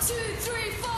two, three, four.